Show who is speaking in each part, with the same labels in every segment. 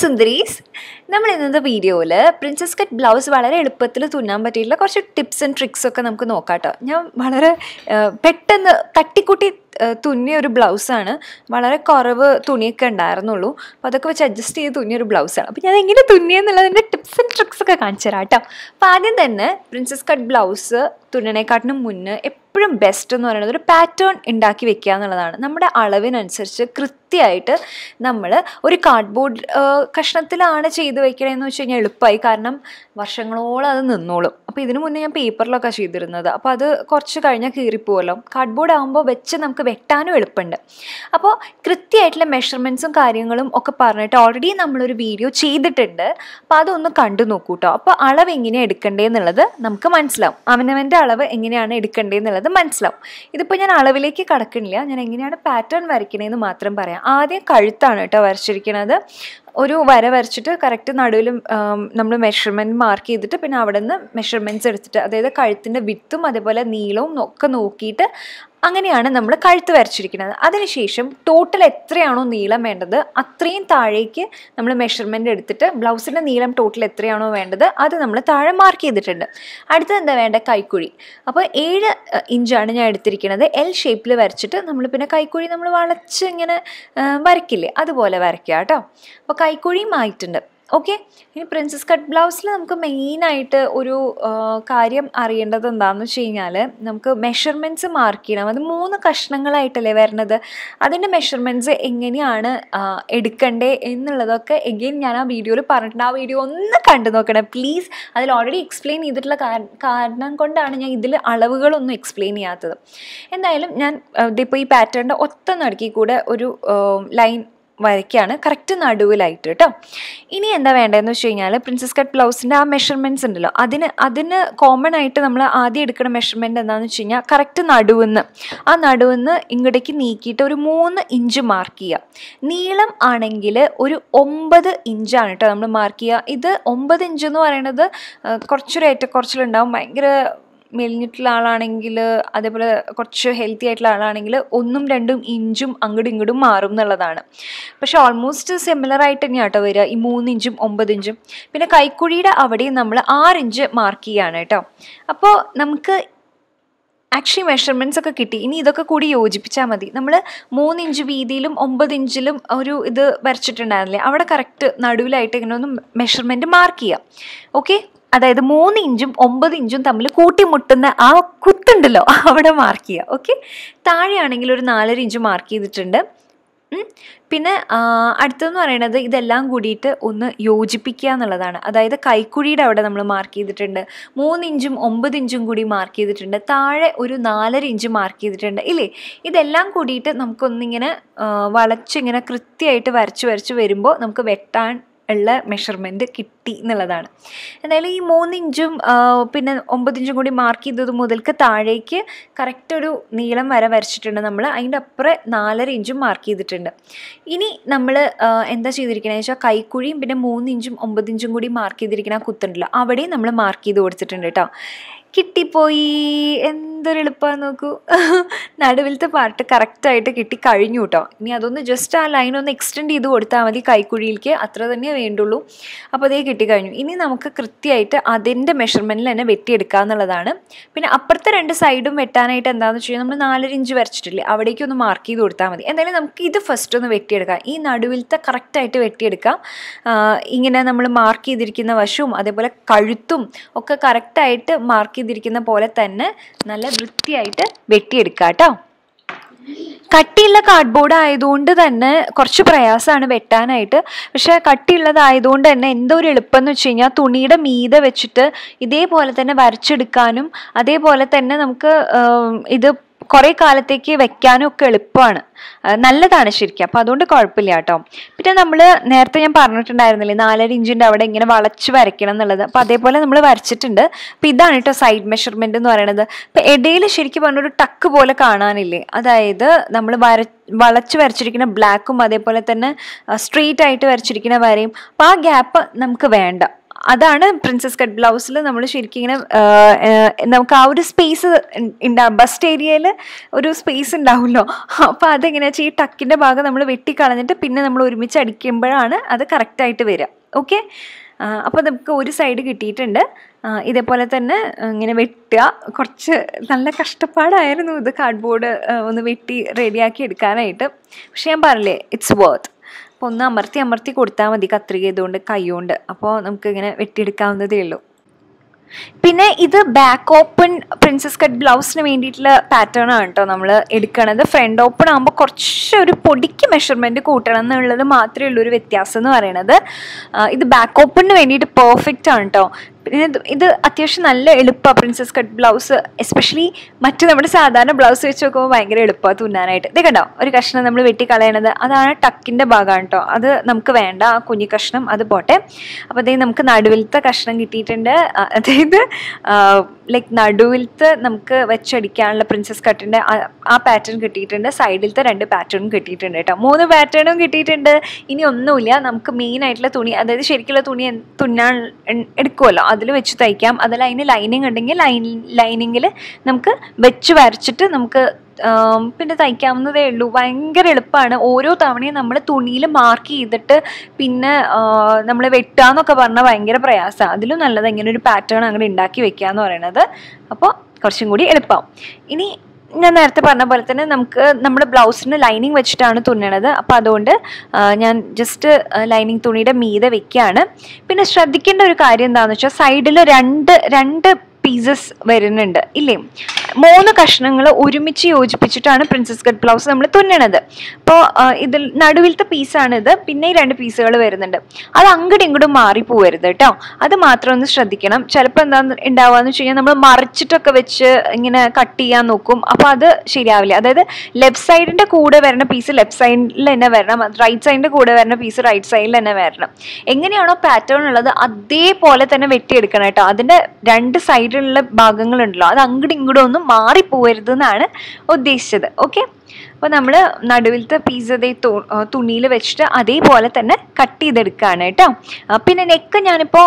Speaker 1: സുന്ദരീസ് നമ്മൾ ഇന്നത്തെ വീഡിയോയിൽ പ്രിൻസസ് കട്ട് ബ്ലൗസ് വളരെ എളുപ്പത്തിൽ തുന്നാൻ പറ്റിയിട്ടുള്ള കുറച്ച് ടിപ്സ് ആൻഡ് ട്രിക്സ് ഒക്കെ നമുക്ക് നോക്കാം കേട്ടോ. ഞാൻ വളരെ പെട്ടെന്ന് തട്ടിക്കൂട്ടി തുന്നിയ ഒരു ബ്ലൗസാണ്. വളരെ കുറവ് തുണിയൊക്കെ ഉണ്ടായിരുന്നുള്ളൂ. അപ്പോൾ അതൊക്കെ വെച്ച് അഡ്ജസ്റ്റ് ചെയ്ത് തുന്നിയ ഒരു ബ്ലൗസാണ്. അപ്പോൾ ഞാൻ എങ്ങനെ തുന്നിയെന്നുള്ളതിന്റെ ടിപ്സ് ആൻഡ് ട്രിക്സ് ഒക്കെ കാണിച്ചു തരാം കേട്ടോ. അപ്പോൾ ആദ്യം തന്നെ പ്രിൻസസ് കട്ട് ബ്ലൗസ് തുന്നണേക്കാട്ടിനും മുന്നേ എപ്പോഴും ബെസ്റ്റ് എന്ന് പറയുന്നത് ഒരു പാറ്റേൺ ഉണ്ടാക്കി വെക്കുക എന്നുള്ളതാണ്. നമ്മുടെ അളവിനനുസരിച്ച് കൃത്യമായിട്ട് നമ്മൾ ഒരു കാർഡ്ബോർഡ് കഷ്ണത്തിലാണ് ചെയ്ത് വെക്കണതെന്ന് വെച്ച് കഴിഞ്ഞാൽ എളുപ്പമായി. കാരണം വർഷങ്ങളോളം അത് നിന്നോളും. അപ്പോൾ ഇതിനു മുന്നേ ഞാൻ പേപ്പറിലൊക്കെ ചെയ്തിരുന്നത്. അപ്പോൾ അത് കുറച്ച് കഴിഞ്ഞാൽ കീറിപ്പോവല്ലോ. കാർഡ്ബോർഡ് ആകുമ്പോൾ വെച്ച് നമുക്ക് വെട്ടാനും എളുപ്പമുണ്ട്. അപ്പോൾ കൃത്യമായിട്ടുള്ള മെഷർമെന്റ്സും കാര്യങ്ങളും ഒക്കെ പറഞ്ഞിട്ട് ഓൾറെഡി നമ്മളൊരു വീഡിയോ ചെയ്തിട്ടുണ്ട്. അപ്പോൾ അതൊന്ന് കണ്ടു നോക്കൂ കേട്ടോ അപ്പോൾ അളവ് എങ്ങനെയാണ് എടുക്കേണ്ടതെന്നുള്ളത് നമുക്ക് മനസ്സിലാവും. അവനവന്റെ അളവ് എങ്ങനെയാണ് എടുക്കേണ്ടതെന്നുള്ളത് മനസ്സിലാവും. ഇതിപ്പോൾ ഞാൻ അളവിലേക്ക് കടക്കണില്ല ഞാൻ എങ്ങനെയാണ് പാറ്റേൺ വരയ്ക്കണതെന്ന് മാത്രം പറയാം. ആദ്യം കഴുത്താണ് കേട്ടോ വരച്ചിരിക്കുന്നത് ഒരു വര വരച്ചിട്ട് കറക്റ്റ് നടുവിൽ നമ്മൾ മെഷർമെന്റ് മാർക്ക് ചെയ്തിട്ട് പിന്നെ അവിടെ നിന്ന് മെഷർമെന്റ്സ് എടുത്തിട്ട് അതായത് കഴുത്തിന്റെ വിത്തും അതേപോലെ നീളവും ഒക്കെ നോക്കിയിട്ട് അങ്ങനെയാണ് നമ്മൾ കഴുത്ത് വരച്ചിരിക്കുന്നത്. അതിനുശേഷം ടോട്ടൽ എത്രയാണോ നീളം വേണ്ടത് അത്രയും താഴേക്ക് നമ്മൾ മെഷർമെന്റ് എടുത്തിട്ട് ബ്ലൗസിന്റെ നീളം ടോട്ടൽ എത്രയാണോ വേണ്ടത് അത് നമ്മൾ താഴെ മാർക്ക് ചെയ്തിട്ടുണ്ട്. അടുത്തത് എന്താ വേണ്ട കൈക്കുഴി. അപ്പോൾ ഏഴ് ഇഞ്ചാണ് ഞാൻ എടുത്തിരിക്കുന്നത്. എൽ ഷേപ്പിൽ വരച്ചിട്ട് നമ്മൾ പിന്നെ കൈക്കുഴി നമ്മൾ വളച്ച് ഇങ്ങനെ വരയ്ക്കില്ലേ? അതുപോലെ വരയ്ക്കുക കേട്ടോ. അപ്പോൾ കൈക്കുഴിയും ആയിട്ടുണ്ട്. ഓക്കെ. ഇനി പ്രിൻസസ് കട്ട് ബ്ലൗസിൽ നമുക്ക് മെയിനായിട്ട് ഒരു കാര്യം അറിയേണ്ടത് എന്താണെന്ന് വെച്ച് കഴിഞ്ഞാൽ നമുക്ക് മെഷർമെന്റ്സ് മാർക്ക് ചെയ്യണം. അത് മൂന്ന് കഷ്ണങ്ങളായിട്ടല്ലേ വരണത്? അതിന്റെ മെഷർമെന്റ്സ് എങ്ങനെയാണ് എടുക്കണ്ടേ എന്നുള്ളതൊക്കെ എഗെയിൻ ഞാൻ ആ വീഡിയോയിൽ പറഞ്ഞിട്ടുണ്ട്. ആ വീഡിയോ ഒന്ന് കണ്ടു നോക്കണം. പ്ലീസ് അതിൽ ഓൾറെഡി എക്സ്പ്ലെയിൻ ചെയ്തിട്ടുള്ള കാരണം കൊണ്ടാണ് ഞാൻ ഇതിൽ അളവുകളൊന്നും എക്സ്പ്ലെയിൻ ചെയ്യാത്തത്. എന്തായാലും ഞാൻ ഇതിപ്പോൾ ഈ പാറ്റേണിന്റെ ഒത്ത നടുക്കി കൂടെ ഒരു ലൈൻ വരയ്ക്കാണ് കറക്റ്റ് നടുവിലായിട്ട് കേട്ടോ ഇനി എന്താ വേണ്ടതെന്ന് വെച്ച് കഴിഞ്ഞാൽ പ്രിൻസസ് കട്ട് ബ്ലൗസിന്റെ ആ മെഷർമെന്റ്സ് ഉണ്ടല്ലോ. അതിന് അതിന് കോമൺ ആയിട്ട് നമ്മൾ ആദ്യം എടുക്കുന്ന മെഷർമെന്റ് എന്താണെന്ന് വെച്ച് കഴിഞ്ഞാൽ കറക്റ്റ് നടുവെന്ന്. ആ നടുവെന്ന് ഇങ്ങോട്ടേക്ക് നീക്കിയിട്ട് ഒരു മൂന്ന് ഇഞ്ച് മാർക്ക് ചെയ്യുക നീളം ആണെങ്കിൽ ഒരു ഒമ്പത് ഇഞ്ചാണ് കേട്ടോ നമ്മൾ മാർക്ക് ചെയ്യുക ഇത് ഒമ്പത് ഇഞ്ച് എന്ന് പറയുന്നത് കുറച്ചൊരു ഏറ്റക്കുറച്ചിലുണ്ടാവും. ഭയങ്കര മെലിഞ്ഞിട്ടുള്ള ആളാണെങ്കിൽ അതേപോലെ കുറച്ച് ഹെൽത്തി ആയിട്ടുള്ള ആളാണെങ്കിൽ ഒന്നും രണ്ടും ഇഞ്ചും അങ്ങോട്ടും ഇങ്ങോട്ടും മാറും എന്നുള്ളതാണ്. പക്ഷേ ഓൾമോസ്റ്റ് സിമിലർ ആയിട്ട് തന്നെയാണ് കേട്ടോ വരിക. ഈ മൂന്നിഞ്ചും ഒമ്പത് ഇഞ്ചും. പിന്നെ കൈക്കുഴിയുടെ അവിടെയും നമ്മൾ ആറ് ഇഞ്ച് മാർക്ക് ചെയ്യുകയാണ് കേട്ടോ. അപ്പോൾ നമുക്ക് ആക്ച്വലി മെഷർമെന്റ്സ് ഒക്കെ കിട്ടി. ഇനി ഇതൊക്കെ കൂടി യോജിപ്പിച്ചാൽ മതി. നമ്മൾ മൂന്ന് ഇഞ്ച് വീതിയിലും ഒമ്പത് ഇഞ്ചിലും ഒരു ഇത് വരച്ചിട്ടുണ്ടായിരുന്നില്ലേ? അവിടെ കറക്റ്റ് നടുവിലായിട്ട് ഇങ്ങനെ ഒന്ന് മെഷർമെന്റ് മാർക്ക് ചെയ്യാം. ഓക്കെ അതായത് മൂന്ന് ഇഞ്ചും ഒമ്പത് ഇഞ്ചും തമ്മിൽ കൂട്ടിമുട്ടുന്ന ആ കുത്തുണ്ടല്ലോ അവിടെ മാർക്ക് ചെയ്യുക. ഓക്കെ താഴെയാണെങ്കിൽ ഒരു നാലര ഇഞ്ച് മാർക്ക് ചെയ്തിട്ടുണ്ട്. പിന്നെ അടുത്തതെന്ന് പറയുന്നത് ഇതെല്ലാം കൂടിയിട്ട് ഒന്ന് യോജിപ്പിക്കുക എന്നുള്ളതാണ്. അതായത് കൈക്കുഴിയുടെ അവിടെ നമ്മൾ മാർക്ക് ചെയ്തിട്ടുണ്ട്. മൂന്ന് ഇഞ്ചും ഒമ്പത് ഇഞ്ചും കൂടി മാർക്ക് ചെയ്തിട്ടുണ്ട്. താഴെ ഒരു നാലര ഇഞ്ച് മാർക്ക് ചെയ്തിട്ടുണ്ട്. ഇല്ലേ? ഇതെല്ലാം കൂടിയിട്ട് നമുക്കൊന്നിങ്ങനെ വളച്ചിങ്ങനെ കൃത്യമായിട്ട് വരച്ച് വരച്ച് വരുമ്പോൾ നമുക്ക് വെട്ടാൻ ഉള്ള മെഷർമെന്റ് കിട്ടി എന്നുള്ളതാണ്. എന്തായാലും ഈ മൂന്നിഞ്ചും പിന്നെ ഒമ്പതിഞ്ചും കൂടി മാർക്ക് ചെയ്തത് മുതൽക്ക് താഴേക്ക് കറക്റ്റ് ഒരു നീളം വര വരച്ചിട്ടുണ്ട് നമ്മൾ അതിന്റെ അപ്പുറം നാലര ഇഞ്ചും മാർക്ക് ചെയ്തിട്ടുണ്ട്. ഇനി നമ്മൾ എന്താ ചെയ്തിരിക്കണമെന്ന് വെച്ചാൽ കൈക്കുഴിയും പിന്നെ മൂന്നിഞ്ചും ഒമ്പതിഞ്ചും കൂടി മാർക്ക് ചെയ്തിരിക്കുന്ന ആ കുത്തുണ്ടല്ലോ അവിടെയും നമ്മൾ മാർക്ക് ചെയ്ത് കൊടുത്തിട്ടുണ്ട് കേട്ടോ. കിട്ടിപ്പോയി. എന്തൊരു എളുപ്പമാണ് നോക്കൂ. നടുവിലത്തെ പാർട്ട് കറക്റ്റായിട്ട് കിട്ടി കഴിഞ്ഞു കേട്ടോ ഇനി അതൊന്ന് ജസ്റ്റ് ആ ലൈൻ ഒന്ന് എക്സ്റ്റെൻഡ് ചെയ്ത് കൊടുത്താൽ മതി കൈക്കുഴിയിലേക്ക് അത്ര തന്നെ വേണ്ടുള്ളൂ. അപ്പോൾ അതേ കിട്ടിക്കഴിഞ്ഞു ഇനി നമുക്ക് കൃത്യമായിട്ട് അതിന്റെ മെഷർമെന്റിൽ തന്നെ വെട്ടിയെടുക്കുക എന്നുള്ളതാണ്. പിന്നെ അപ്പുറത്തെ രണ്ട് സൈഡും വെട്ടാനായിട്ട് എന്താണെന്ന് വെച്ച് കഴിഞ്ഞാൽ നമ്മൾ നാലര ഇഞ്ച് വരച്ചിട്ടില്ലേ? അവിടേക്ക് ഒന്ന് മാർക്ക് ചെയ്ത് കൊടുത്താൽ മതി. എന്തായാലും നമുക്ക് ഇത് ഫസ്റ്റ് ഒന്ന് വെട്ടിയെടുക്കാം. ഈ നടുവിലത്തെ കറക്റ്റായിട്ട് വെട്ടിയെടുക്കാം. ഇങ്ങനെ നമ്മൾ മാർക്ക് ചെയ്തിരിക്കുന്ന വശവും അതേപോലെ കഴുത്തും ഒക്കെ കറക്റ്റായിട്ട് മാർക്ക് ചെയ്തിരിക്കുന്ന പോലെ തന്നെ നല്ല വൃത്തിയായിട്ട് വെട്ടിയെടുക്കുക കേട്ടോ കട്ടിയുള്ള കാർഡ്ബോർഡ് ആയതുകൊണ്ട് തന്നെ കുറച്ച് പ്രയാസമാണ് വെട്ടാനായിട്ട്. പക്ഷേ കട്ടിയുള്ളതായതുകൊണ്ട് തന്നെ എന്തോ ഒരു എളുപ്പം എന്ന് വെച്ച് കഴിഞ്ഞാൽ തുണിയുടെ മീതെ വെച്ചിട്ട് ഇതേപോലെ തന്നെ വരച്ചെടുക്കാനും അതേപോലെ തന്നെ നമുക്ക് ഇത് കുറേ കാലത്തേക്ക് വെക്കാനും ഒക്കെ എളുപ്പമാണ്. നല്ലതാണ് ശരിക്കും. അപ്പോൾ അതുകൊണ്ട് കുഴപ്പമില്ല കേട്ടോ. പിന്നെ നമ്മൾ നേരത്തെ ഞാൻ പറഞ്ഞിട്ടുണ്ടായിരുന്നില്ലേ നാലര ഇഞ്ചിന്റെ അവിടെ ഇങ്ങനെ വളച്ച് വരയ്ക്കണം എന്നുള്ളത്. അപ്പോൾ അതേപോലെ നമ്മൾ വരച്ചിട്ടുണ്ട്. അപ്പോൾ ഇതാണ് കേട്ടോ സൈഡ് മെഷർമെന്റ് എന്ന് പറയുന്നത് ഇപ്പൊ ഇടയിൽ ശരിക്കും പറഞ്ഞ ഒരു ടക്ക് പോലെ കാണാനില്ലേ? അതായത് നമ്മൾ വര വളച്ച് വരച്ചിരിക്കുന്ന ബ്ലാക്കും അതേപോലെ തന്നെ സ്ട്രെയിറ്റ് ആയിട്ട് വരച്ചിരിക്കുന്ന വരയും. അപ്പോൾ ആ ഗ്യാപ്പ് നമുക്ക് വേണ്ട. അതാണ് പ്രിൻസസ് കട്ട് ബ്ലൗസിൽ നമ്മൾ ശരിക്കും ഇങ്ങനെ നമുക്ക് ആ ഒരു സ്പേസ് ഉണ്ടാവും ബസ്റ്റ് ഏരിയയിൽ ഒരു സ്പേസ് ഉണ്ടാവുമല്ലോ അപ്പോൾ അതെങ്ങനെയാ വെച്ചാൽ ഈ ടക്കിന്റെ ഭാഗം നമ്മൾ വെട്ടിക്കളഞ്ഞിട്ട് പിന്നെ നമ്മൾ ഒരുമിച്ച് അടിക്കുമ്പോഴാണ് അത് കറക്റ്റായിട്ട് വരിക ഓക്കെ അപ്പോൾ നമുക്ക് ഒരു സൈഡ് കിട്ടിയിട്ടുണ്ട്. ഇതേപോലെ തന്നെ ഇങ്ങനെ വെട്ടുക. കുറച്ച് നല്ല കഷ്ടപ്പാടായിരുന്നു ഇത് കാർഡ്ബോർഡ് ഒന്ന് വെട്ടി റെഡിയാക്കി എടുക്കാനായിട്ട്. പക്ഷെ ഞാൻ പറഞ്ഞില്ലേ ഇറ്റ്സ് വർത്ത് അപ്പോൾ ഒന്ന് അമർത്തി അമർത്തി കൊടുത്താൽ മതി കത്രിക ഇതുകൊണ്ട് കൈകൊണ്ട്. അപ്പോൾ നമുക്ക് ഇങ്ങനെ വെട്ടിയെടുക്കാവുന്നതേ ഉള്ളൂ. പിന്നെ ഇത് ബാക്ക് ഓപ്പൺ പ്രിൻസസ് കട്ട് ബ്ലൗസിന് വേണ്ടിയിട്ടുള്ള പാറ്റേൺ ആണ് കേട്ടോ നമ്മൾ എടുക്കണത്. ഫ്രണ്ട് ഓപ്പൺ ആകുമ്പോൾ കുറച്ച് ഒരു പൊടിക്ക് മെഷർമെന്റ് കൂട്ടണം എന്നുള്ളത് മാത്രമേ ഉള്ളൂ ഒരു വ്യത്യാസം എന്ന് പറയണത്. ഇത് ബാക്ക് ഓപ്പണിന് വേണ്ടിയിട്ട് പെർഫെക്റ്റ് ആണ് കേട്ടോ പിന്നെ ഇത് അത്യാവശ്യം നല്ല എളുപ്പമാണ് പ്രിൻസസ് കട്ട് ബ്ലൗസ് എസ്പെഷ്യലി മറ്റ് നമ്മുടെ സാധാരണ ബ്ലൗസ് വെച്ച് നോക്കുമ്പോൾ ഭയങ്കര എളുപ്പമാണ് തുന്നാനായിട്ട്. ഇത് കണ്ടോ? ഒരു കഷ്ണം നമ്മൾ വെട്ടി കളയണത്. അതാണ് ടക്കിന്റെ ഭാഗമാണ് കേട്ടോ അത് നമുക്ക് വേണ്ട. ആ കുഞ്ഞു കഷ്ണം അത് പോട്ടെ. അപ്പോൾ അതായത് നമുക്ക് നടുവിലത്തെ കഷ്ണം കിട്ടിയിട്ടുണ്ട്. അതായത് ലൈക്ക് നടുവിലത്തെ നമുക്ക് വെച്ചടിക്കാനുള്ള പ്രിൻസസ് കട്ടിന്റെ ആ പാറ്റേൺ കിട്ടിയിട്ടുണ്ട്. സൈഡിലത്തെ രണ്ട് പാറ്റേണും കിട്ടിയിട്ടുണ്ട് കേട്ടോ മൂന്ന് പാറ്റേണും കിട്ടിയിട്ടുണ്ട്. ഇനി ഒന്നുമില്ല. നമുക്ക് മെയിൻ ആയിട്ടുള്ള തുണി അതായത് ശരിക്കുള്ള തുണി തുന്നാൻ എടുക്കുമല്ലോ അതിൽ വെച്ച് തയ്ക്കാം. അതിൽ അതിന് ലൈനിങ് ഉണ്ടെങ്കിൽ ലൈൻ ലൈനിങ്ങിൽ നമുക്ക് വെച്ച് വരച്ചിട്ട് നമുക്ക് പിന്നെ തയ്ക്കാവുന്നതേ ഉള്ളൂ. ഭയങ്കര എളുപ്പമാണ് ഓരോ തവണയും നമ്മൾ തുണിയിൽ മാർക്ക് ചെയ്തിട്ട് പിന്നെ നമ്മൾ വെട്ടാന്നൊക്കെ പറഞ്ഞാൽ ഭയങ്കര പ്രയാസമാണ് അതിലും നല്ലത് ഇങ്ങനെ ഒരു പാറ്റേൺ അങ്ങനെ ഉണ്ടാക്കി വെക്കുക എന്ന് പറയുന്നത് അപ്പോൾ കുറച്ചും കൂടി എളുപ്പമാവും ഇനി ഞാൻ നേരത്തെ പറഞ്ഞ പോലെ തന്നെ നമുക്ക് നമ്മുടെ ബ്ലൗസിന് ലൈനിങ് വെച്ചിട്ടാണ് തുന്നണത്. അപ്പോൾ അതുകൊണ്ട് ഞാൻ ജസ്റ്റ് ലൈനിങ് തുണിയുടെ മീതെ വെക്കുകയാണ് പിന്നെ ശ്രദ്ധിക്കേണ്ട ഒരു കാര്യം എന്താണെന്ന് വെച്ചാൽ സൈഡിൽ രണ്ട് രണ്ട് പീസസ് വരുന്നുണ്ട് ഇല്ലേ? മൂന്ന് കഷ്ണങ്ങൾ ഒരുമിച്ച് യോജിപ്പിച്ചിട്ടാണ് പ്രിൻസസ് കട്ട് ബ്ലൗസ് നമ്മൾ തുന്നണത്. അപ്പോൾ ഇതിൽ നടുവിലത്തെ പീസാണിത് പിന്നെ ഈ രണ്ട് പീസുകൾ വരുന്നുണ്ട്. അത് അങ്ങോട്ടും ഇങ്ങോട്ടും മാറിപ്പോവരുത് കേട്ടോ അത് മാത്രം ഒന്ന് ശ്രദ്ധിക്കണം. ചിലപ്പോൾ എന്താ ഉണ്ടാവുകയെന്ന് വെച്ച് കഴിഞ്ഞാൽ നമ്മൾ മറിച്ചിട്ടൊക്കെ വെച്ച് ഇങ്ങനെ കട്ട് ചെയ്യാൻ നോക്കും. അപ്പോൾ അത് ശരിയാവില്ല. അതായത് ലെഫ്റ്റ് സൈഡിന്റെ കൂടെ വരുന്ന പീസ് ലെഫ്റ്റ് സൈഡിൽ തന്നെ വരണം. റൈറ്റ് സൈഡിന്റെ കൂടെ വരുന്ന പീസ് റൈറ്റ് സൈഡിൽ തന്നെ വരണം. എങ്ങനെയാണോ പാറ്റേൺ ഉള്ളത് അതേപോലെ തന്നെ വെട്ടിയെടുക്കണം കേട്ടോ അതിന്റെ രണ്ട് സൈഡിലുള്ള ഭാഗങ്ങളുണ്ടല്ലോ അത് അങ്ങോട്ടും ഇങ്ങോട്ടും ഒന്നും മാറിപ്പോകരുത് എന്നാണ് ഉദ്ദേശിച്ചത്. ഓക്കെ അപ്പോൾ നമ്മൾ നടുവിലത്തെ പീസ് അതേ തുണിയിൽ വെച്ചിട്ട് അതേപോലെ തന്നെ കട്ട് ചെയ്തെടുക്കുകയാണ് കേട്ടോ. പിന്നെ നെക്ക് ഞാനിപ്പോൾ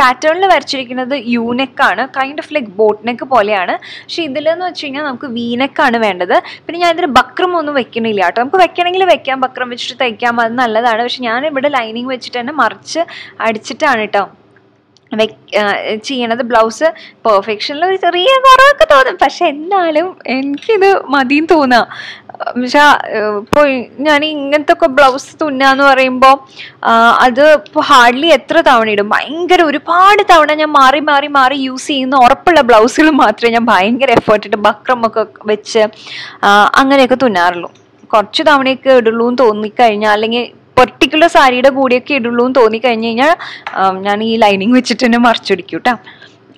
Speaker 1: പാറ്റേണിൽ വരച്ചിരിക്കുന്നത് യു നെക്കാണ് kind of like boat neck പോലെയാണ്. പക്ഷെ ഇതിലെന്ന് വെച്ച് കഴിഞ്ഞാൽ നമുക്ക് വി നെക്കാണ് വേണ്ടത്. പിന്നെ ഞാൻ ഇതിന് ബക്രം ഒന്നും വെക്കണില്ല കേട്ടോ. നമുക്ക് വെക്കണമെങ്കിൽ വെക്കാം. ബക്രം വെച്ചിട്ട് തയ്ക്കാം. അത് നല്ലതാണ്. പക്ഷെ ഞാൻ ഇവിടെ ലൈനിങ് വെച്ചിട്ട് തന്നെ മറിച്ച് അടിച്ചിട്ടാണ് കേട്ടോ. ചെയ്യണത് ബ്ലൗസ് പെർഫെക്ഷനിൽ ഒരു ചെറിയ കുറവൊക്കെ തോന്നും. പക്ഷെ എന്നാലും എനിക്കിത് മതിയും തോന്നാം. പക്ഷേ ഇപ്പോൾ ഞാൻ ഇങ്ങനത്തെ ഒക്കെ ബ്ലൗസ് തുന്നാന്ന് പറയുമ്പോൾ അത് ഇപ്പോൾ ഹാർഡ്ലി എത്ര തവണ ഇടും. ഭയങ്കര ഒരുപാട് തവണ ഞാൻ മാറി മാറി മാറി യൂസ് ചെയ്യുന്ന ഉറപ്പുള്ള ബ്ലൗസുകൾ മാത്രമേ ഞാൻ ഭയങ്കര എഫേർട്ട് ഇട്ട് ബക്രമൊക്കെ വെച്ച് അങ്ങനെയൊക്കെ തുന്നാറുള്ളൂ. കുറച്ച് തവണയൊക്കെ ഇടുള്ളൂ എന്ന് തോന്നിക്കഴിഞ്ഞാൽ അല്ലെങ്കിൽ പെർട്ടിക്കുലർ സാരിയുടെ കൂടെയൊക്കെ ഇടുള്ളൂ എന്ന് തോന്നി കഴിഞ്ഞു കഴിഞ്ഞാൽ ഞാൻ ഈ ലൈനിങ് വെച്ചിട്ട് തന്നെ മറിച്ചടിക്കും കേട്ടോ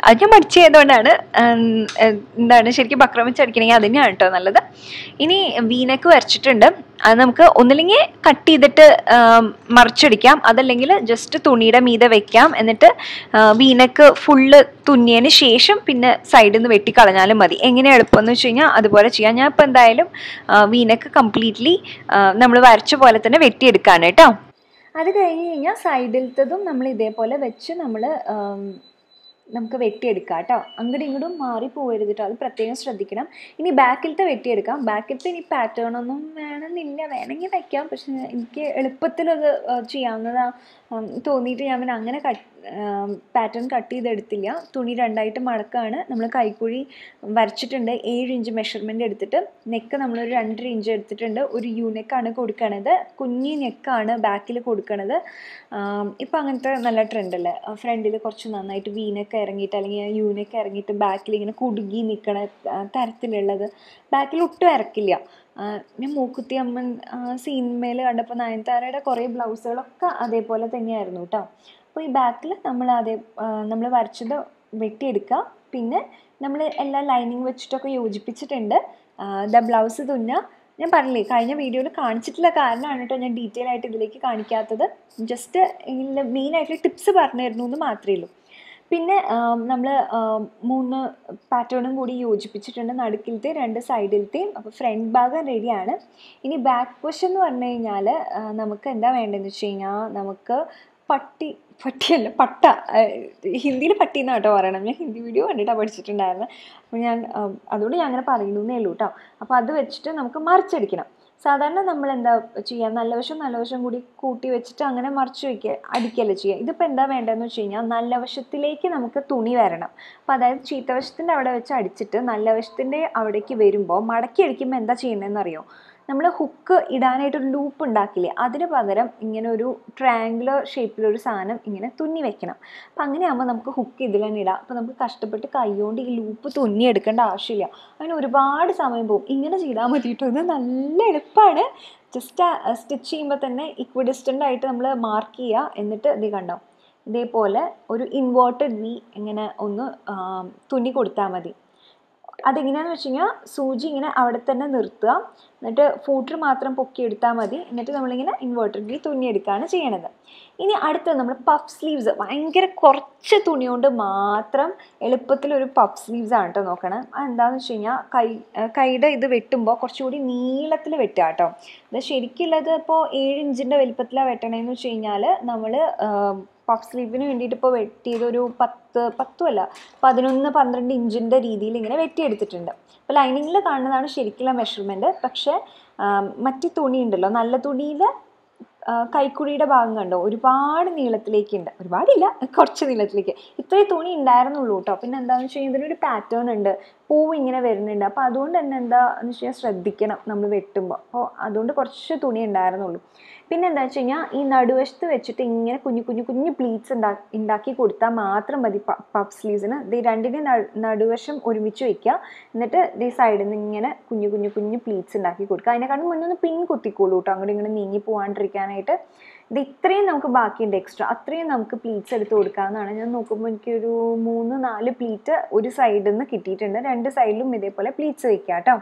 Speaker 1: അത് ഞാൻ മടിച്ച് ചെയ്തുകൊണ്ടാണ് എന്താണ് ശരിക്കും അക്രമിച്ചടിക്കണമെങ്കിൽ വെച്ച് അടിക്കണമെങ്കിൽ അത് തന്നെയാണ് കേട്ടോ നല്ലത്. ഇനി വീനക്ക് വരച്ചിട്ടുണ്ട്. അത് നമുക്ക് ഒന്നില്ലെങ്കിൽ കട്ട് ചെയ്തിട്ട് മറിച്ചടിക്കാം. അതല്ലെങ്കിൽ ജസ്റ്റ് തുണിയുടെ മീതെ വെക്കാം. എന്നിട്ട് വീനക്ക് ഫുള്ള് തുന്നിയതിന് ശേഷം പിന്നെ സൈഡിൽ നിന്ന് വെട്ടിക്കളഞ്ഞാലും മതി. എങ്ങനെ എളുപ്പമെന്ന് വെച്ച് കഴിഞ്ഞാൽ അതുപോലെ ചെയ്യാം. ഞാൻ ഇപ്പോൾ എന്തായാലും വീനക്ക് കംപ്ലീറ്റ്ലി നമ്മൾ വരച്ച പോലെ തന്നെ വെട്ടിയെടുക്കാണ് കേട്ടോ അത് കഴിഞ്ഞ് കഴിഞ്ഞാൽ സൈഡിലത്തതും നമ്മൾ ഇതേപോലെ വെച്ച് നമ്മൾ നമുക്ക് വെട്ടിയെടുക്കാം കേട്ടോ. അങ്ങോട്ടും ഇങ്ങോട്ടും മാറി പോകരുത് കേട്ടോ. അത് പ്രത്യേകം ശ്രദ്ധിക്കണം. ഇനി ബാക്കിലത്തെ വെട്ടിയെടുക്കാം. ബാക്കിലത്തെ ഇനി പാറ്റേൺ ഒന്നും വേണമെന്നില്ല. വേണമെങ്കിൽ വയ്ക്കാം പക്ഷെ എനിക്ക് എളുപ്പത്തിലത് ചെയ്യാവുന്നതാണ് തോന്നിയിട്ട് ഞാൻ പിന്നെ അങ്ങനെ കട്ട് പാറ്റേൺ കട്ട് ചെയ്തെടുത്തില്ല. തുണി രണ്ടായിട്ട് മടക്കാണ്. നമ്മൾ കൈക്കുഴി വരച്ചിട്ടുണ്ട്. ഏഴ് ഇഞ്ച് മെഷർമെന്റ് എടുത്തിട്ട് നെക്ക് നമ്മളൊരു രണ്ടര ഇഞ്ച് എടുത്തിട്ടുണ്ട്. ഒരു യു നെക്കാണ് കൊടുക്കണത്. കുഞ്ഞി നെക്കാണ് ബാക്കിൽ കൊടുക്കണത്. ഇപ്പം അങ്ങനത്തെ നല്ല ട്രെൻഡല്ലേ ഫ്രണ്ടിൽ കുറച്ച് നന്നായിട്ട് വീനൊക്കെ ഇറങ്ങിയിട്ട് അല്ലെങ്കിൽ യൂനൊക്കെ ഇറങ്ങിയിട്ട് ബാക്കിൽ ഇങ്ങനെ കുടുങ്ങി നിൽക്കണ തരത്തിലുള്ളത്. ബാക്കിൽ ഒട്ടും ഇറക്കില്ല. ഞാൻ മൂക്കുത്തി അമ്മൻ സിനിമയിൽ കണ്ടപ്പോൾ നയൻതാരയുടെ കുറേ ബ്ലൗസുകളൊക്കെ അതേപോലെ തന്നെയായിരുന്നു കേട്ടോ അപ്പോൾ ഈ ബാക്കിൽ നമ്മൾ അതേ നമ്മൾ വരച്ചത് വെട്ടിയെടുക്കുക പിന്നെ നമ്മൾ എല്ലാ ലൈനിങ് വെച്ചിട്ടൊക്കെ യോജിപ്പിച്ചിട്ടുണ്ട്. The blouse തുന്ന. ഞാൻ പറഞ്ഞില്ലേ കഴിഞ്ഞ വീഡിയോയിൽ കാണിച്ചിട്ടുള്ള കാരണമാണ് കേട്ടോ ഞാൻ ഡീറ്റെയിൽ ആയിട്ട് ഇതിലേക്ക് കാണിക്കാത്തത്. ജസ്റ്റ് ഇതിൽ മെയിനായിട്ടുള്ള ടിപ്സ് പറഞ്ഞു തരുന്നു എന്ന് മാത്രമേ ഉള്ളൂ. പിന്നെ നമ്മൾ മൂന്ന് പാറ്റേണും കൂടി യോജിപ്പിച്ചിട്ടുണ്ട് നടുക്കിലത്തെ രണ്ട് സൈഡിലത്തെയും. അപ്പോൾ ഫ്രണ്ട് ഭാഗം റെഡിയാണ്. ഇനി ബാക്ക് വശം എന്ന് പറഞ്ഞു കഴിഞ്ഞാൽ നമുക്ക് എന്താ വേണ്ടതെന്ന് വെച്ച് കഴിഞ്ഞാൽ നമുക്ക് പട്ടി പട്ടിയല്ല പട്ട. ഹിന്ദിയിൽ പട്ടി എന്നാണ് കേട്ടോ പറയണം ഞാൻ ഹിന്ദി വീഡിയോ കണ്ടിട്ടാണ് പഠിച്ചിട്ടുണ്ടായിരുന്നത് അപ്പോൾ ഞാൻ അതുകൊണ്ട് ഞാൻ അങ്ങനെ പറയുന്നേ ഉള്ളൂ കേട്ടോ അപ്പോൾ അത് വെച്ചിട്ട് നമുക്ക് മറിച്ചടിക്കണം. സാധാരണ നമ്മൾ എന്താ ചെയ്യുക നല്ല വശം നല്ല വശം കൂടി കൂട്ടി വെച്ചിട്ട് അങ്ങനെ മറിച്ച് വയ്ക്കുക അടിക്കുകയല്ലേ ചെയ്യുക ഇതിപ്പോൾ എന്താ വേണ്ടതെന്ന് വെച്ച് കഴിഞ്ഞാൽ നല്ല വശത്തിലേക്ക് നമുക്ക് തുണി വരണം. അപ്പോൾ അതായത് ചീത്തവശത്തിന്റെ അവിടെ വെച്ച് അടിച്ചിട്ട് നല്ല വശത്തിന്റെ അവിടേക്ക് വരുമ്പോൾ മടക്കി അടിക്കുമ്പോൾ എന്താ ചെയ്യുന്നതെന്നറിയോ? നമ്മൾ ഹുക്ക് ഇടാനായിട്ട് ഒരു ലൂപ്പ് ഉണ്ടാക്കില്ലേ? അതിന് പകരം ഇങ്ങനെ ഒരു ട്രയാങ്കുലർ ഷേപ്പിലൊരു സാധനം ഇങ്ങനെ തുന്നി വെക്കണം. അപ്പം അങ്ങനെയാകുമ്പോൾ നമുക്ക് ഹുക്ക് ഇതിൽ തന്നെ ഇടാം. അപ്പോൾ നമുക്ക് കഷ്ടപ്പെട്ട് കൈകൊണ്ട് ഈ ലൂപ്പ് തുന്നി എടുക്കേണ്ട ആവശ്യമില്ല. അങ്ങനെ ഒരുപാട് സമയം പോകും. ഇങ്ങനെ ചെയ്താൽ മതി കേട്ടോ നല്ല എളുപ്പമാണ് ജസ്റ്റ് സ്റ്റിച്ച് ചെയ്യുമ്പോൾ തന്നെ ഇക്വിഡിസ്റ്റന്റ് ആയിട്ട് നമ്മൾ മാർക്ക് ചെയ്യുക. എന്നിട്ട് ഇത് കണ്ടോ? ഇതേപോലെ ഒരു ഇൻവേർട്ടഡ് വി ഇങ്ങനെ ഒന്ന് തുന്നി കൊടുത്താൽ മതി. അതെങ്ങനെയാണെന്ന് വെച്ച് കഴിഞ്ഞാൽ സൂചി ഇങ്ങനെ അവിടെ തന്നെ നിർത്തുക. എന്നിട്ട് ഫൂട്ടർ മാത്രം പൊക്കി എടുത്താൽ മതി. എന്നിട്ട് നമ്മളിങ്ങനെ ഇൻവേർട്ടറിൽ തുന്നിയെടുക്കുകയാണ് ചെയ്യണത്. ഇനി അടുത്തത് നമ്മൾ പഫ് സ്ലീവ്സ് ഭയങ്കര കുറച്ച് തുണി കൊണ്ട് മാത്രം എളുപ്പത്തിൽ ഒരു പഫ് സ്ലീവ്സ് ആണ് കേട്ടോ നോക്കണം. എന്താണെന്ന് വെച്ച് കഴിഞ്ഞാൽ കൈ കൈയുടെ ഇത് വെട്ടുമ്പോൾ കുറച്ചുകൂടി നീളത്തിൽ വെട്ടുക കേട്ടോ ഇത് ശരിക്കുള്ളത് ഇപ്പോൾ ഏഴ് ഇഞ്ചിന്റെ വലിപ്പത്തിലാണ് വെട്ടണമെന്ന് വെച്ച് കഴിഞ്ഞാൽ നമ്മൾ പഫ് സ്ലീവിന് വേണ്ടിയിട്ട് ഇപ്പോൾ വെട്ടിയതൊരു പത്ത് പത്തുമല്ല പതിനൊന്ന് പന്ത്രണ്ട് ഇഞ്ചിന്റെ രീതിയിൽ ഇങ്ങനെ വെട്ടിയെടുത്തിട്ടുണ്ട്. അപ്പോൾ ലൈനിങ്ങിൽ കാണുന്നതാണ് ശരിക്കുള്ള മെഷർമെന്റ് പക്ഷേ മറ്റു തുണി ഉണ്ടല്ലോ നല്ല തുണിയിൽ കൈക്കുഴിയുടെ ഭാഗം കണ്ടോ? ഒരുപാട് നീളത്തിലേക്കുണ്ട്. ഒരുപാടില്ല കുറച്ച് നീളത്തിലേക്ക്. ഇത്രയും തുണി ഉണ്ടായിരുന്നുള്ളൂ കേട്ടോ പിന്നെ എന്താണെന്ന് വെച്ച് കഴിഞ്ഞാൽ ഇതിനൊരു പാറ്റേൺ ഉണ്ട്. പൂവ് ഇങ്ങനെ വരുന്നുണ്ട്. അപ്പോൾ അതുകൊണ്ട് തന്നെ എന്താണെന്ന് വെച്ച് ശ്രദ്ധിക്കണം നമ്മൾ വെട്ടുമ്പോൾ അപ്പോൾ അതുകൊണ്ട് കുറച്ച് തുണി ഉണ്ടായിരുന്നുള്ളൂ. പിന്നെ എന്താ വെച്ച് കഴിഞ്ഞാൽ ഈ നടുവശത്ത് വെച്ചിട്ട് ഇങ്ങനെ കുഞ്ഞു കുഞ്ഞു കുഞ്ഞു പ്ലീറ്റ്സ് ഉണ്ടാക്കി ഉണ്ടാക്കി കൊടുത്താൽ മാത്രം മതി പഫ് സ്ലീവ്സിന് ഇത് രണ്ടിനെ നടുവശം ഒരുമിച്ച് വയ്ക്കുക എന്നിട്ട് ഈ സൈഡിൽ നിന്ന് ഇങ്ങനെ കുഞ്ഞു കുഞ്ഞു കുഞ്ഞു പ്ലീറ്റ്സ് ഉണ്ടാക്കി കൊടുക്കുക അതിനെക്കാളും മുന്നേ ഒന്ന് പിൻ കുത്തിക്കോളൂ കേട്ടോ അങ്ങോട്ട് ഇങ്ങനെ നീങ്ങി പോകാണ്ടിരിക്കാനായിട്ട് ഇത് ഇത്രയും നമുക്ക് ബാക്കിയുണ്ട് എക്സ്ട്രാ അത്രയും നമുക്ക് പ്ലീറ്റ്സ് എടുത്ത് കൊടുക്കാവുന്നതാണ്. ഞാൻ നോക്കുമ്പോൾ എനിക്കൊരു മൂന്ന് നാല് പ്ലീറ്റ് ഒരു സൈഡിൽ നിന്ന് കിട്ടിയിട്ടുണ്ട്. രണ്ട് സൈഡിലും ഇതേപോലെ പ്ലീറ്റ്സ് വെക്കുക കേട്ടോ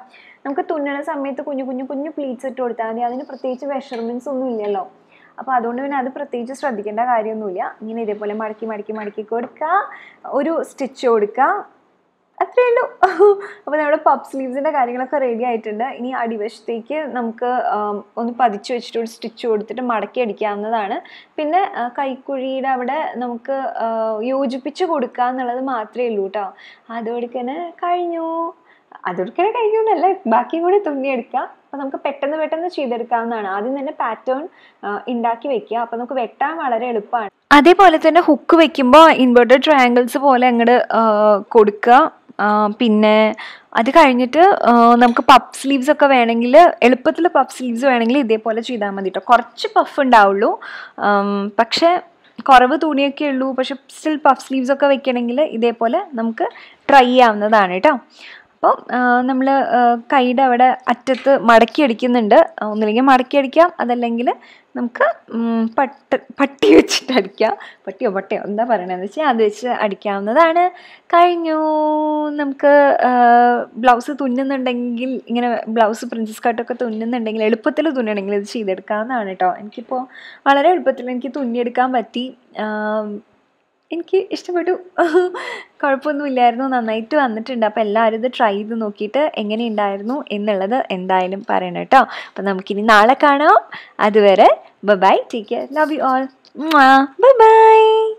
Speaker 1: നമുക്ക് തുന്നണ സമയത്ത് കുഞ്ഞു കുഞ്ഞു കുഞ്ഞു പ്ലീറ്റ്സ് ഇട്ട് കൊടുത്താൽ മതി. അതിന് പ്രത്യേകിച്ച് മെഷർമെന്റ്സ് ഒന്നും ഇല്ലല്ലോ. അപ്പോൾ അതുകൊണ്ട് പിന്നെ അത് പ്രത്യേകിച്ച് ശ്രദ്ധിക്കേണ്ട കാര്യമൊന്നുമില്ല. ഇങ്ങനെ ഇതേപോലെ മടക്കി മടക്കി മടക്കി കൊടുക്കുക ഒരു സ്റ്റിച്ച് കൊടുക്കുക അത്രയേ ഉള്ളൂ. അപ്പോൾ നമ്മുടെ പപ്പ് സ്ലീവ്സിന്റെ കാര്യങ്ങളൊക്കെ റെഡി ആയിട്ടുണ്ട്. ഇനി അടിവശത്തേക്ക് നമുക്ക് ഒന്ന് പതിച്ചു വെച്ചിട്ട് ഒരു സ്റ്റിച്ച് കൊടുത്തിട്ട് മടക്കി അടിക്കാവുന്നതാണ്. പിന്നെ കൈക്കുഴിയുടെ അവിടെ നമുക്ക് യോജിപ്പിച്ച് കൊടുക്കുക എന്നുള്ളത് മാത്രമേ ഉള്ളൂ കേട്ടോ അതോടുക്കനെ കഴിഞ്ഞു. അതൊടുക്കനെ കഴിഞ്ഞു എന്നല്ല ബാക്കി കൂടി തുന്നിയെടുക്കാം അപ്പോൾ നമുക്ക് പെട്ടെന്ന് പെട്ടെന്ന് ചെയ്തെടുക്കാവുന്നതാണ്. ആദ്യം തന്നെ പാറ്റേൺ ഉണ്ടാക്കി വെക്കുക. അപ്പോൾ നമുക്ക് വെട്ടാൻ വളരെ എളുപ്പമാണ്. അതേപോലെ തന്നെ ഹുക്ക് വെക്കുമ്പോൾ ഇൻവേർട്ടഡ് ട്രയാങ്കിൾസ് പോലെ അങ്ങോട്ട് കൊടുക്കുക. പിന്നെ അത് കഴിഞ്ഞിട്ട് നമുക്ക് പഫ് സ്ലീവ്സ് ഒക്കെ വേണമെങ്കിൽ എളുപ്പത്തിൽ പഫ് സ്ലീവ്സ് വേണമെങ്കിൽ ഇതേപോലെ ചെയ്താൽ മതി കേട്ടോ കുറച്ച് പഫ് ഉണ്ടാവുള്ളൂ. പക്ഷേ കുറവ് തുണിയൊക്കെ ഉള്ളൂ. പക്ഷെ സ്റ്റിൽ പഫ് സ്ലീവ്സ് ഒക്കെ വെക്കണമെങ്കിൽ ഇതേപോലെ നമുക്ക് ട്രൈ ചെയ്യാവുന്നതാണ് കേട്ടോ അപ്പോൾ നമ്മൾ കൈയുടെ അവിടെ അറ്റത്ത് മടക്കി അടിക്കുന്നുണ്ട്. ഒന്നില്ലെങ്കിൽ മടക്കി അടിക്കാം. അതല്ലെങ്കിൽ നമുക്ക് പട്ട് പട്ടി വെച്ചിട്ട് അടിക്കാം. പട്ടിയോ പട്ടയോ എന്താ പറയണതെന്ന് വെച്ചാൽ അത് വെച്ച് അടിക്കാവുന്നതാണ്. കഴിഞ്ഞു. നമുക്ക് ബ്ലൗസ് തുന്നുന്നുണ്ടെങ്കിൽ ഇങ്ങനെ ബ്ലൗസ് പ്രിൻസസ് കട്ടൊക്കെ തുന്നുന്നുണ്ടെങ്കിൽ എളുപ്പത്തിൽ തുന്നണമെങ്കിൽ ഇത് ചെയ്തെടുക്കാവുന്നതാണ് കേട്ടോ. എനിക്കിപ്പോൾ വളരെ എളുപ്പത്തിൽ എനിക്ക് തുന്നിയെടുക്കാൻ പറ്റി. എനിക്ക് ഇഷ്ടപ്പെട്ടു. കുഴപ്പമൊന്നുമില്ലായിരുന്നു. നന്നായിട്ട് വന്നിട്ടുണ്ട്. അപ്പോൾ എല്ലാവരും ഇത് ട്രൈ ചെയ്ത് നോക്കിയിട്ട് എങ്ങനെയുണ്ടായിരുന്നു എന്നുള്ളത് എന്തായാലും പറയണം കേട്ടോ. അപ്പോൾ നമുക്കിനി നാളെ കാണാം. അതുവരെ Bye bye. Take care. Love you all. Bye bye.